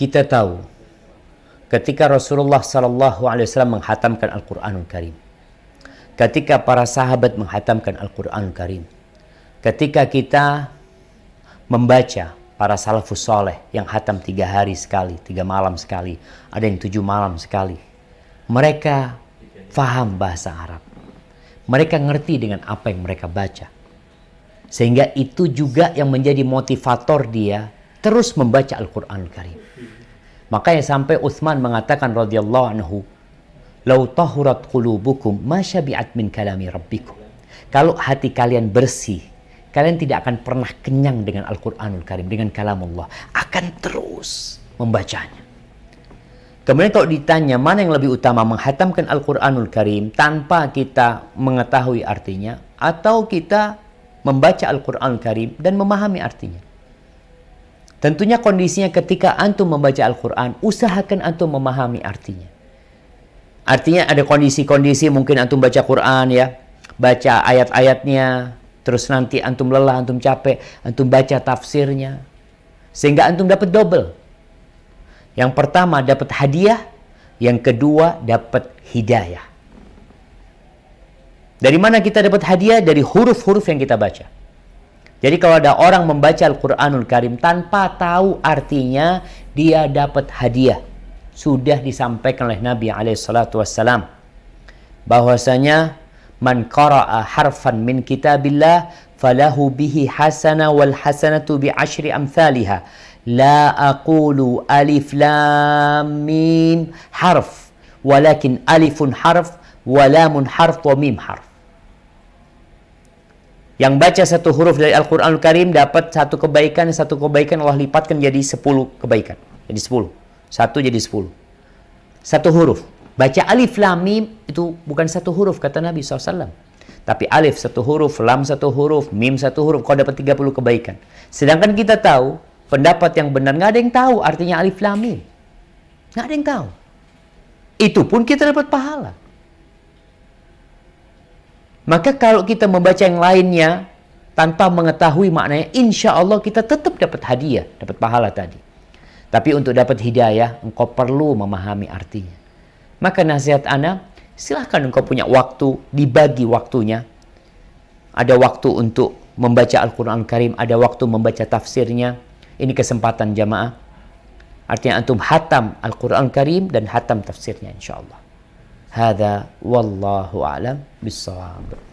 kita tahu ketika Rasulullah sallallahu alaihi wasallam menghatamkan Al-Qur'anul Karim. Ketika para sahabat menghatamkan Al-Qur'anul Karim. Ketika kita membaca para salafus soleh yang hatam tiga hari sekali, tiga malam sekali, ada yang tujuh malam sekali. Mereka faham bahasa Arab. Mereka ngerti dengan apa yang mereka baca. Sehingga itu juga yang menjadi motivator dia terus membaca Al-Quran Karim. Makanya sampai Uthman mengatakan radhiyallahu anhu, "Lau tahurat qulubukum ma syabi'at min kalami rabbikum." Kalau hati kalian bersih, kalian tidak akan pernah kenyang dengan Al-Qur'anul Karim, dengan kalam Allah, akan terus membacanya. Kemudian kalau ditanya mana yang lebih utama menghatamkan Al-Qur'anul Karim tanpa kita mengetahui artinya atau kita membaca Al-Qur'anul Karim dan memahami artinya. Tentunya kondisinya ketika antum membaca Al-Quran, usahakan antum memahami artinya. Artinya ada kondisi-kondisi mungkin antum baca Quran ya, baca ayat-ayatnya, terus nanti antum lelah, antum capek, antum baca tafsirnya. Sehingga antum dapat double. Yang pertama dapat hadiah, yang kedua dapat hidayah. Dari mana kita dapat hadiah? Dari huruf-huruf yang kita baca. Jadi kalau ada orang membaca Al-Quranul Karim tanpa tahu artinya, dia dapat hadiah. Sudah disampaikan oleh Nabi SAW. Bahwasanya, Man qara'a harfan min kitabillah, falahu bihi hasana wal hasanatu bi ashri amthaliha. La aqulu alif lam mim harf, walakin alifun harf, walamun harf, wa mim harf. Yang baca satu huruf dari Al-Quran Al-Karim dapat satu kebaikan, satu kebaikan Allah lipatkan jadi sepuluh kebaikan. Jadi sepuluh. Satu jadi sepuluh. Satu huruf. Baca alif lam mim itu bukan satu huruf kata Nabi SAW. Tapi alif satu huruf, lam satu huruf, mim satu huruf, kau dapat 30 kebaikan. Sedangkan kita tahu, pendapat yang benar, nggak ada yang tahu artinya alif lam mim. Nggak ada yang tahu. Itu pun kita dapat pahala. Maka kalau kita membaca yang lainnya tanpa mengetahui maknanya, insya Allah kita tetap dapat hadiah, dapat pahala tadi. Tapi untuk dapat hidayah, engkau perlu memahami artinya. Maka nasihat Anda, silahkan engkau punya waktu, dibagi waktunya. Ada waktu untuk membaca Al-Quran Al Karim, ada waktu membaca tafsirnya. Ini kesempatan jamaah. Artinya antum hatam Al-Quran Al Karim dan hatam tafsirnya insya Allah. هذا والله أعلم بالصواب.